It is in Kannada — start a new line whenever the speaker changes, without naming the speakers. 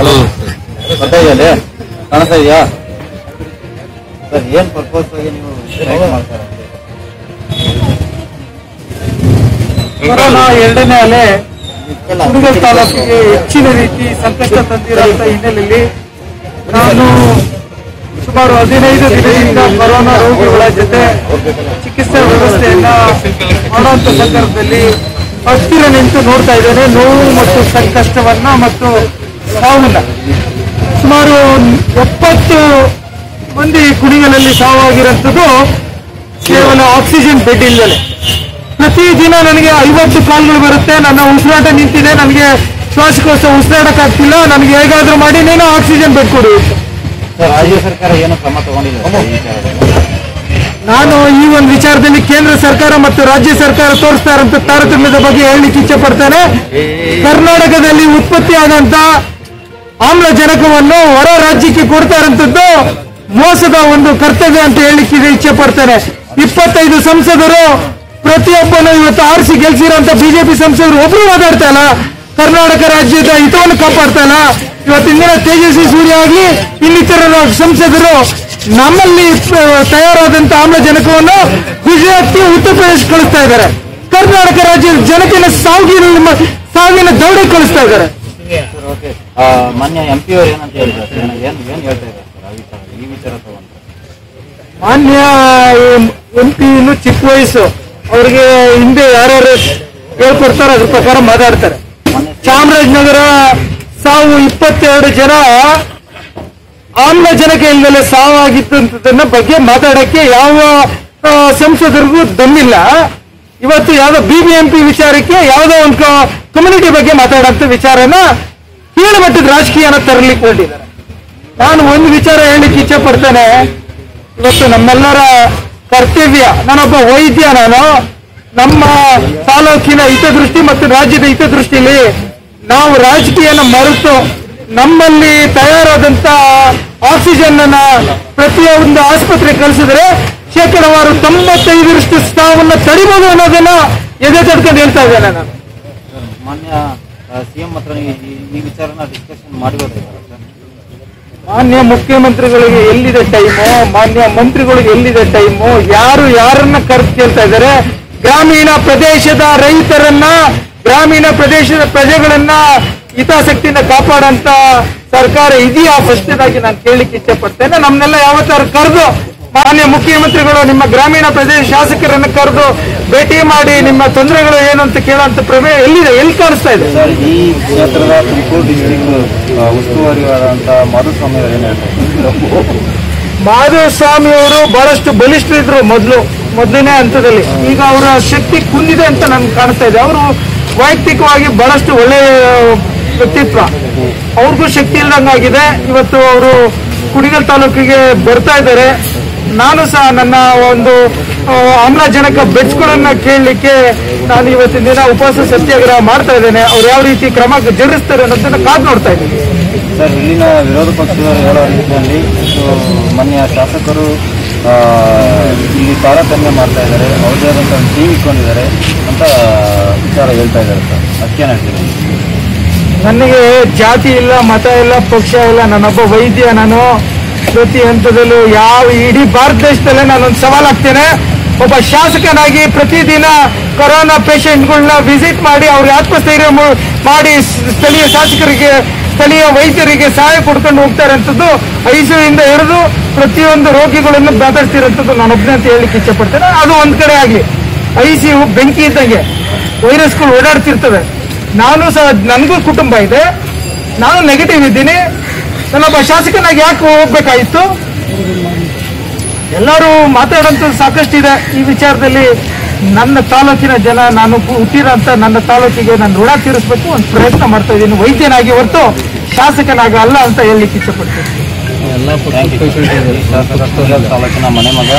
ಹಲೋ. ಬರ್ತಾ ಇದೆಯಲ್ಲ? ಕಾಣಿಸ್ತಾ ಇದೆಯಾ? ಸರ್ ಏನ್ ಪರ್ಪಸ್ ಆಗಿ ನೀವು ಸ್ಟ್ರೈಕ್ ಮಾಡ್ತಾರೆ?
ಕೊರೋನಾ ಎರಡನೇ ಅಲೆ ಕುಡುಗಲ್ ತಾಲೂಕಿಗೆ ಹೆಚ್ಚಿನ ರೀತಿ ಸಂಕಷ್ಟ ತಂದಿರುವಂತ ಹಿನ್ನೆಲೆಯಲ್ಲಿ ನಾನು ಸುಮಾರು ಹದಿನೈದು ದಿನದಿಂದ ಕೊರೋನಾ ರೋಗಿಗಳ ಜೊತೆ ಚಿಕಿತ್ಸಾ ವ್ಯವಸ್ಥೆಯನ್ನ ಮಾಡುವಂತ ಸಂದರ್ಭದಲ್ಲಿ ಹತ್ತಿರ ನಿಂತು ನೋಡ್ತಾ ಇದ್ದೇನೆ. ನೋವು ಮತ್ತು ಸಂಕಷ್ಟವನ್ನ ಮತ್ತು ಸಾವನ್ನ ಸುಮಾರು ಎಪ್ಪತ್ತು ಮಂದಿ ಕುಡಿಗಳಲ್ಲಿ ಸಾವಾಗಿರುವಂಥದ್ದು ಕೇವಲ ಆಕ್ಸಿಜನ್ ಬೆಡ್ ಇಲ್ಲದೆ ಪ್ರತಿ ದಿನ ನನಗೆ ಐವತ್ತು ಕಾಲ್ಗಳು ಬರುತ್ತೆ. ನನ್ನ ಉಸಿರಾಟ ನಿಂತಿದೆ. ನನಗೆ ಶ್ವಾಸಕೋಶ ಉಸಿರಾಡಕ್ಕಾಗ್ತಿಲ್ಲ. ನನಗೆ ಹೇಗಾದ್ರೂ ಮಾಡಿ ನೀನು ಆಕ್ಸಿಜನ್ ಬೆಡ್ ಕೊಡಿ.
ರಾಜ್ಯ ಸರ್ಕಾರ ಏನು ಕ್ರಮ ತಗೊಂಡಿಲ್ಲ
ನಾನು ಈ ಒಂದು ವಿಚಾರದಲ್ಲಿ ಕೇಂದ್ರ ಸರ್ಕಾರ ಮತ್ತು ರಾಜ್ಯ ಸರ್ಕಾರ ತೋರಿಸ್ತಾ ಇರುವಂತ ತಾರತಮ್ಯದ ಬಗ್ಗೆ ಹೇಳಲಿಕ್ಕೆ ಇಚ್ಛೆ ಪಡ್ತೇನೆ. ಕರ್ನಾಟಕದಲ್ಲಿ ಉತ್ಪತ್ತಿಯಾದಂತ ಆಮ್ಲಜನಕವನ್ನು ಹೊರ ರಾಜ್ಯಕ್ಕೆ ಕೊಡ್ತಾ ಇರುವಂತದ್ದು ಮೋಸದ ಒಂದು ಕರ್ತವ್ಯ ಅಂತ ಹೇಳಲಿಕ್ಕೆ ಇಚ್ಛೆ ಪಡ್ತಾರೆ ಇಪ್ಪತ್ತೈದು ಸಂಸದರು ಪ್ರತಿಯೊಬ್ಬನು ಇವತ್ತು ಆರಿಸಿ ಗೆಲ್ಸಿರೋಂತ ಬಿಜೆಪಿ ಸಂಸದರು ಒಬ್ರು ಮಾತಾಡ್ತಾ ಕರ್ನಾಟಕ ರಾಜ್ಯದ ಹಿತವನ್ನು ಕಾಪಾಡ್ತಾ ಇಲ್ಲ. ಇವತ್ತಿನ ತೇಜಸ್ವಿ ಸೂರ್ಯ ಆಗಲಿ, ಇನ್ನಿತರ ಸಂಸದರು ನಮ್ಮಲ್ಲಿ ತಯಾರಾದಂತ ಆಮ್ಲಜನಕವನ್ನು ಗುಜರಾತ್ಗೆ ಉತ್ತರ ಪ್ರದೇಶ ಕಳಿಸ್ತಾ ಇದ್ದಾರೆ. ಕರ್ನಾಟಕ ರಾಜ್ಯದ ಜನತೆಯ ಸಾವಿನ ಸಾವಿನ ದೌಡೆ ಕಳಿಸ್ತಾ ಇದ್ದಾರೆ.
ಓಕೆ. ಮಾನ್ಯ ಎಂ ಪಿ ಅವ್ರು ಏನಂತ ಹೇಳಿದ್ರು? ಸರ್ ಏನ್ ಏನ್ ಹೇಳ್ತಾ ಇದ್ದಾರೆ ಸರ್ ಆ ವಿಚಾರ ಈ ವಿಚಾರ ತಗೊಂಡ್ರೆ
ಮಾನ್ಯ ಎಂ ಪಿ ಇನ್ನು ಚಿಕ್ಕ ವಯಸ್ಸು. ಅವ್ರಿಗೆ ಹಿಂದೆ ಯಾರ್ಯಾರು ಹೇಳ್ಕೊಡ್ತಾರೋ ಅದ್ರ ಪ್ರಕಾರ ಮಾತಾಡ್ತಾರೆ. ಚಾಮರಾಜನಗರ ಸಾವು ಇಪ್ಪತ್ತೆರಡು ಜನ ಆಮ್ಲಜನಕ ಇಲ್ಲದೆ ಸಾವಾಗಿದ್ದಂಥದನ್ನ ಬಗ್ಗೆ ಮಾತಾಡಕ್ಕೆ ಯಾವ ಸಂಸದರಿಗೂ ದಮ್ಮಿಲ್ಲ. ಇವತ್ತು ಯಾವ್ದೋ ಬಿಬಿಎಂಪಿ ವಿಚಾರಕ್ಕೆ ಯಾವುದೋ ಒಂದು ಕಮ್ಯುನಿಟಿ ಬಗ್ಗೆ ಮಾತಾಡೋಂಥ ವಿಚಾರನ ಕೀಳುಮಟ್ಟದ ರಾಜಕೀಯನ ತರಲಿಕ್ಕೆ ಹೊರಟಿದ್ದಾರೆ ನಾನು ಒಂದು ವಿಚಾರ ಹೇಳಲಿಕ್ಕೆ ಇಚ್ಛೆ ಪಡ್ತೇನೆ. ಇವತ್ತು ನಮ್ಮೆಲ್ಲರ ಕರ್ತವ್ಯ, ನಾನೊಬ್ಬ ವೈದ್ಯ ನಾನು, ನಮ್ಮ ತಾಲೂಕಿನ ಹಿತದೃಷ್ಟಿ ಮತ್ತು ರಾಜ್ಯದ ಹಿತದೃಷ್ಟಿಯಲ್ಲಿ ನಾವು ರಾಜಕೀಯನ ಮರೆತು ನಮ್ಮಲ್ಲಿ ತಯಾರಾದಂತ ಆಕ್ಸಿಜನ್ ಅನ್ನ ಪ್ರತಿಯೊಂದು ಆಸ್ಪತ್ರೆ ಕಳಿಸಿದ್ರೆ ಶೇಕಡವಾರು ತೊಂಬತ್ತೈದರಷ್ಟು ಸ್ಥಾವನ್ನ ತಡಿಬಹುದು ಅನ್ನೋದನ್ನ ಎದೆ ತಡ್ಕೊಂಡು ಹೇಳ್ತಾ ಇದ್ದೇನೆ ನಾನು.
ಸಿಎಂ ಹತ್ರ ಈ- ವಿಚಾರನ ಡಿಸ್ಕಷನ್ ಮಾಡಿರೋದಿಲ್ಲ
ಮಾನ್ಯ ಮುಖ್ಯಮಂತ್ರಿಗಳಿಗೆ ಎಲ್ಲಿದೆ ಟೈಮು? ಮಾನ್ಯ ಮಂತ್ರಿಗಳಿಗೆ ಎಲ್ಲಿದೆ ಟೈಮು? ಯಾರು ಯಾರನ್ನ ಕರೆದು ಕೇಳ್ತಾ ಇದ್ದಾರೆ? ಗ್ರಾಮೀಣ ಪ್ರದೇಶದ ರೈತರನ್ನ, ಗ್ರಾಮೀಣ ಪ್ರದೇಶದ ಪ್ರಜೆಗಳನ್ನ ಹಿತಾಸಕ್ತಿಯಿಂದ ಕಾಪಾಡಂತ ಸರ್ಕಾರ ಇದೆಯಾ? ಫಸ್ಟ್ದಾಗಿ ನಾನು ಕೇಳಲಿಕ್ಕೆ ಇಷ್ಟಪಡ್ತೇನೆ ಪಡ್ತೇನೆ. ನಮ್ನೆಲ್ಲ ಯಾವತ್ತಾರು ಕರೆದು ಮಾನ್ಯ ಮುಖ್ಯಮಂತ್ರಿಗಳು ನಿಮ್ಮ ಗ್ರಾಮೀಣ ಪ್ರದೇಶ ಶಾಸಕರನ್ನು ಕರೆದು ಭೇಟಿ ಮಾಡಿ ನಿಮ್ಮ ತೊಂದರೆಗಳು ಏನು ಅಂತ ಕೇಳುವಂತ ಪ್ರಮೇಯ ಎಲ್ಲಿದೆ? ಎಲ್ಲಿ ಕಾಣಿಸ್ತಾ ಇದೆ?
ಸರ್ ಈ ಕ್ಷೇತ್ರದ ತುಮಕೂರು ಡಿಸ್ಟಿಕ್ ಮಾಧುಸ್ವಾಮಿ ಅವರು ಏನ್ ಹೇಳ್ತಾರೆ?
ಮಾಧವಸ್ವಾಮಿ ಅವರು ಬಹಳಷ್ಟು ಬಲಿಷ್ಠರಿದ್ರು ಮೊದಲು ಮೊದಲನೇ ಹಂತದಲ್ಲಿ. ಈಗ ಅವರ ಶಕ್ತಿ ಕುಂದಿದೆ ಅಂತ ನನ್ಗೆ ಕಾಣಿಸ್ತಾ ಇದೆ. ಅವರು ವೈಯಕ್ತಿಕವಾಗಿ ಬಹಳಷ್ಟು ಒಳ್ಳೆಯ ವ್ಯಕ್ತಿತ್ವ. ಅವ್ರಿಗೂ ಶಕ್ತಿ ಇಲ್ದಂಗಾಗಿದೆ. ಇವತ್ತು ಅವರು ಕುಡಿಗಲ್ ತಾಲೂಕಿಗೆ ಬರ್ತಾ ಇದ್ದಾರೆ. ನಾನು ಸಹ ನನ್ನ ಒಂದು ಆಮ್ಲಜನಕ ಬೆಡ್ಸ್ಗಳನ್ನ ಕೇಳಲಿಕ್ಕೆ ನಾನು ಇವತ್ತಿನ ದಿನ ಉಪವಾಸ ಸತ್ಯಾಗ್ರಹ ಮಾಡ್ತಾ ಇದ್ದೇನೆ. ಅವ್ರು ಯಾವ ರೀತಿ ಕ್ರಮ ಜರುಗಿಸ್ತಾರೆ ಅನ್ನೋದನ್ನ ಕಾದು ನೋಡ್ತಾ ಇದ್ದೀನಿ.
ಸರ್ ಇಲ್ಲಿನ ವಿರೋಧ ಪಕ್ಷದವರು ಹೇಳೋ ರೀತಿಯಲ್ಲಿ ಮಾನ್ಯ ಶಾಸಕರು ಇಲ್ಲಿ ತಾರತಮ್ಯ ಮಾಡ್ತಾ ಇದ್ದಾರೆ. ಅವ್ರದೇ ಆದಂಥ ಟೀಮ್ ಇಟ್ಕೊಂಡಿದ್ದಾರೆ ಅಂತ ವಿಚಾರ ಹೇಳ್ತಾ ಇದ್ದಾರೆ ಸರ್. ಅದಕ್ಕೆ ಹೇಳ್ತೀರಿ?
ನನಗೆ ಜಾತಿ ಇಲ್ಲ ಮತ ಇಲ್ಲ ಪಕ್ಷ ಇಲ್ಲ ನಾನೊಬ್ಬ ವೈದ್ಯ ನಾನು. ಪ್ರತಿ ಹಂತದಲ್ಲೂ ಯಾವ ಇಡೀ ಭಾರತ ದೇಶದಲ್ಲೇ ನಾನೊಂದು ಸವಾಲಾಗ್ತೇನೆ ಒಬ್ಬ ಶಾಸಕನಾಗಿ ಪ್ರತಿದಿನ ಕೊರೋನಾ ಪೇಷಂಟ್ಗಳನ್ನ ವಿಸಿಟ್ ಮಾಡಿ ಅವ್ರಿಗೆ ಆತ್ಮಸ್ಥೈರ್ಯ ಮಾಡಿ ಸ್ಥಳೀಯ ಶಾಸಕರಿಗೆ, ಸ್ಥಳೀಯ ವೈದ್ಯರಿಗೆ ಸಹಾಯ ಕೊಡ್ಕೊಂಡು ಹೋಗ್ತಾರೆ ಅಂತದ್ದು ಐಸಿಯುಯಿಂದ ಹಿಡಿದು ಪ್ರತಿಯೊಂದು ರೋಗಿಗಳನ್ನು ಮಾತಾಡ್ತಿರೋಂಥದ್ದು ನಾನು ಒಬ್ಬನೇ ಅಂತ ಹೇಳಲಿಕ್ಕೆ ಇಚ್ಛೆ ಪಡ್ತೇನೆ ಅದು ಒಂದ್ ಕಡೆ ಆಗಲಿ. ಐಸಿಯು ಬೆಂಕಿ ಇದ್ದಂಗೆ ವೈರಸ್ಗಳು ಓಡಾಡ್ತಿರ್ತವೆ. ನಾನು ಸಹ, ನನಗೂ ಕುಟುಂಬ ಇದೆ. ನಾನು ನೆಗೆಟಿವ್ ಇದ್ದೀನಿ. ನಾನೊಬ್ಬ ಶಾಸಕನಾಗಿ ಯಾಕೆ ಹೋಗ್ಬೇಕಾಗಿತ್ತು? ಎಲ್ಲರೂ ಮಾತಾಡೋಂಥದ್ದು ಸಾಕಷ್ಟಿದೆ. ಈ ವಿಚಾರದಲ್ಲಿ ನನ್ನ ತಾಲೂಕಿನ ಜನ, ನಾನು ಹುಟ್ಟಿರೋಂಥ ನನ್ನ ತಾಲೂಕಿಗೆ ನಾನು ಋಣ ತೀರಿಸಬೇಕು ಒಂದು ಪ್ರಯತ್ನ ಮಾಡ್ತಾ ಇದ್ದೀನಿ. ವೈದ್ಯನಾಗಿ ಹೊರತು ಶಾಸಕನಾಗಿ ಅಲ್ಲ ಅಂತ ಹೇಳಲಿಕ್ಕೆ ಇಚ್ಛೆಪಡ್ತೀನಿ
ಎಲ್ಲ ತಾಲೂಕಿನ ಮನೆ ಮಗ.